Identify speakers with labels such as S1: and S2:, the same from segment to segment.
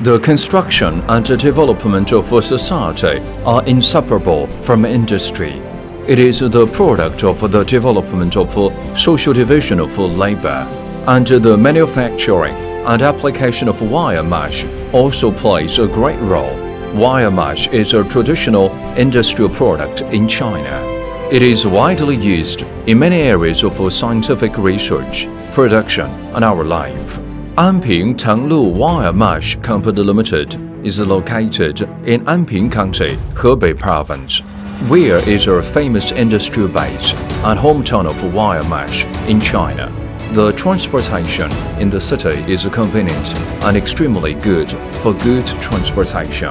S1: The construction and development of a society are inseparable from industry. It is the product of the development of social division of labor, and the manufacturing and application of wire mesh also plays a great role. Wire mesh is a traditional industrial product in China. It is widely used in many areas of scientific research, production, and our life. Anping Tenglu Wire Mesh Company Limited is located in Anping County, Hebei Province. Where is a famous industrial base and hometown of wire mesh in China. The transportation in the city is convenient and extremely good for good transportation.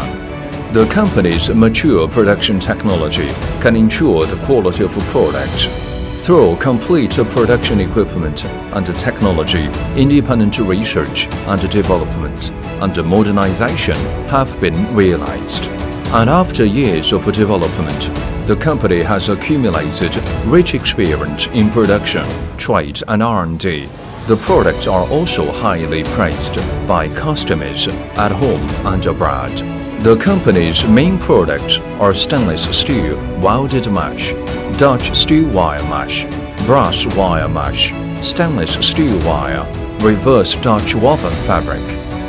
S1: The company's mature production technology can ensure the quality of products through complete production equipment and technology, independent research and development and modernization have been realized. And after years of development, the company has accumulated rich experience in production, trade and R&D. The products are also highly praised by customers at home and abroad. The company's main products are stainless steel welded mesh, Dutch steel wire mesh, brass wire mesh, stainless steel wire, reverse Dutch woven fabric,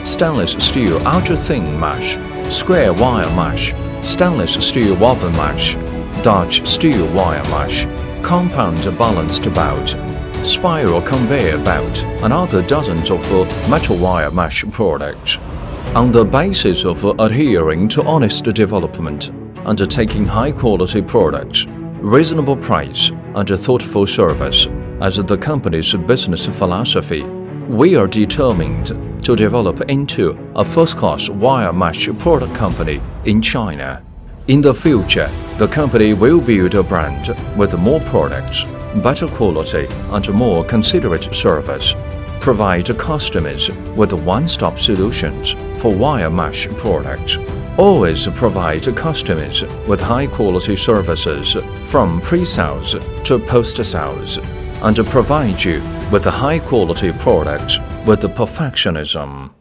S1: stainless steel ultra-thin mesh, square wire mesh, stainless steel woven mesh, Dutch steel wire mesh, compound balanced belt, spiral conveyor belt, and other dozens of metal wire mesh products on the basis of adhering to honest development, undertaking high-quality products, reasonable price, and thoughtful service as the company's business philosophy, we are determined to develop into a first-class wire mesh product company in China. In the future, the company will build a brand with more products, better quality, and more considerate service provide customers with one-stop solutions for wire mesh products. Always provide customers with high-quality services from pre-sales to post-sales and provide you with a high-quality product with the perfectionism.